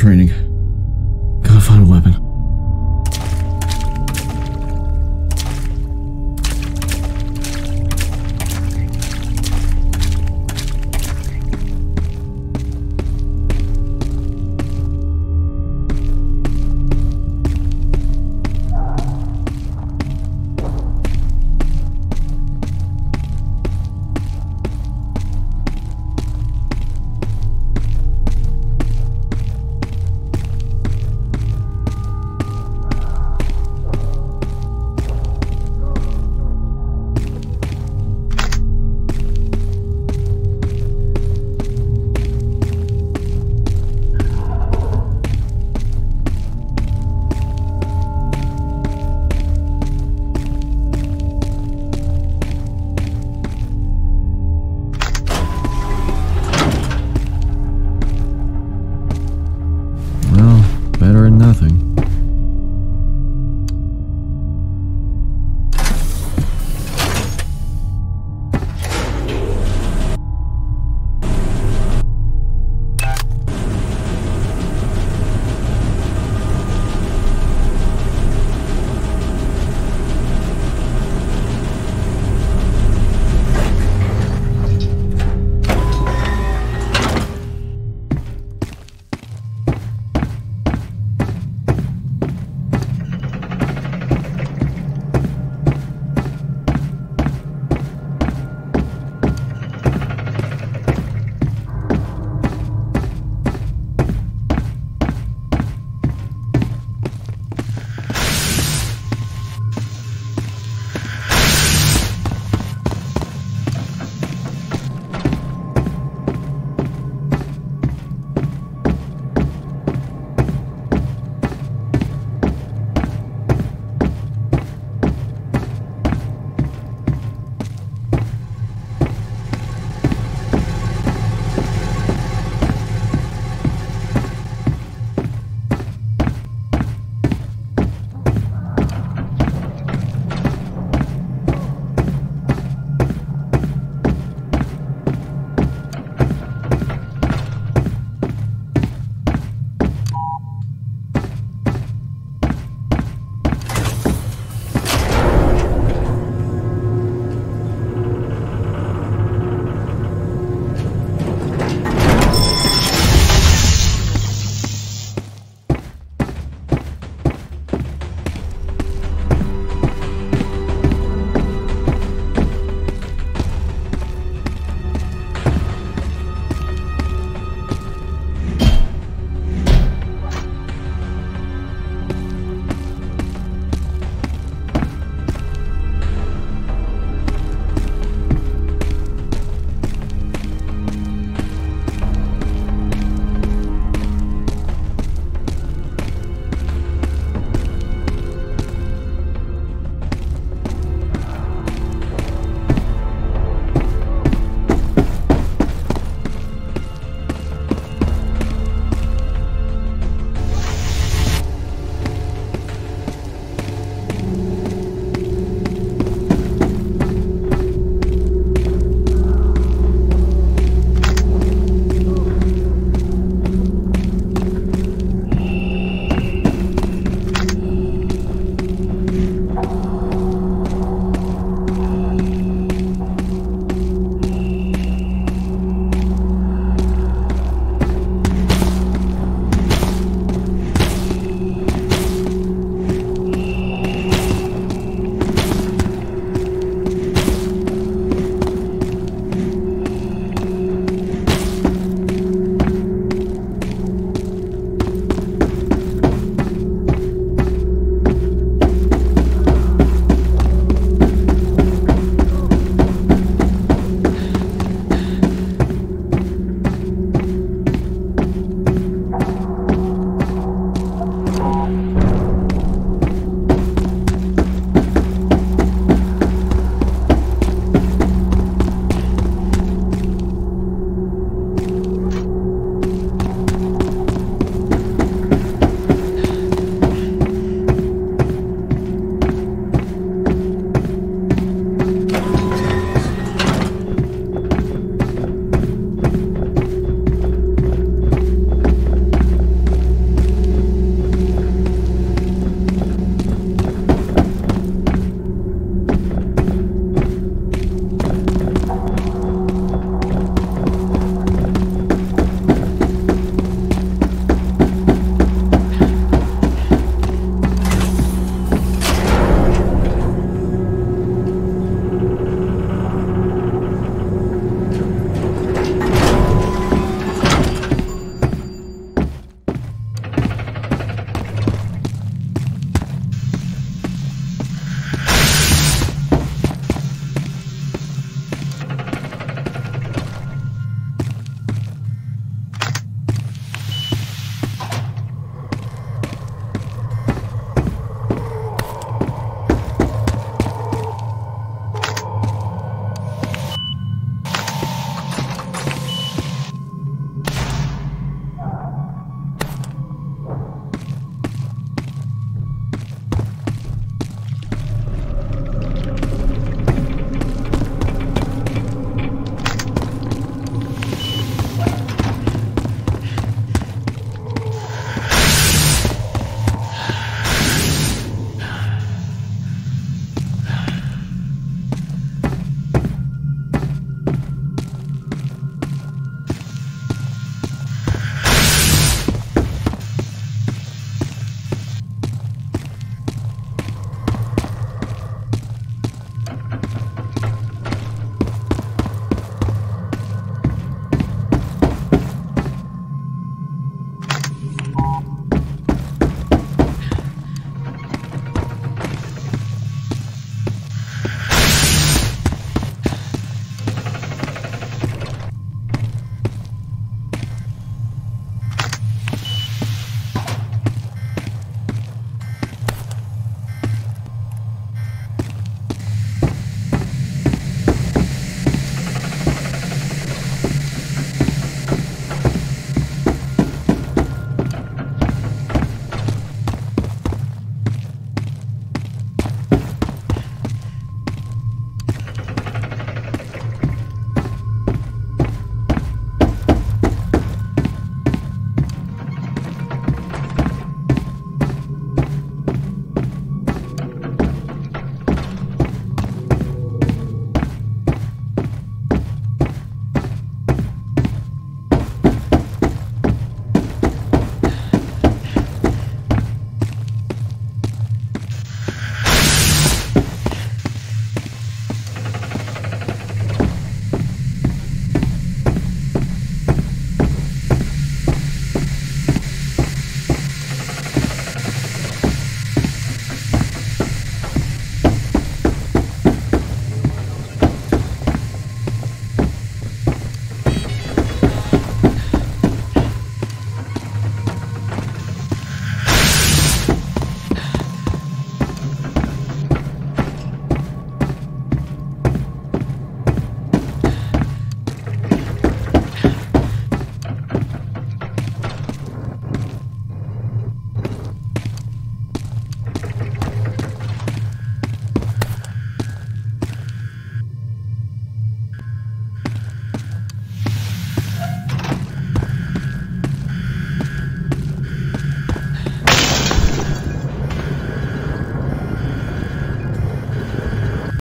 training.